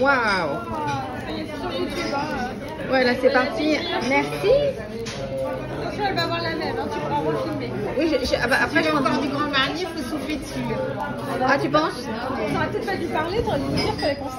Waouh c'est parti. Merci. Attention, elle va avoir la même. Hein. Tu pourras refilmer. Oui, je, ah bah, après je encore du grand marnier, il faut souffler dessus. Ah, tu penses? T'aurais peut-être pas dû parler, t'aurais dû dire qu'il fallait qu'on se.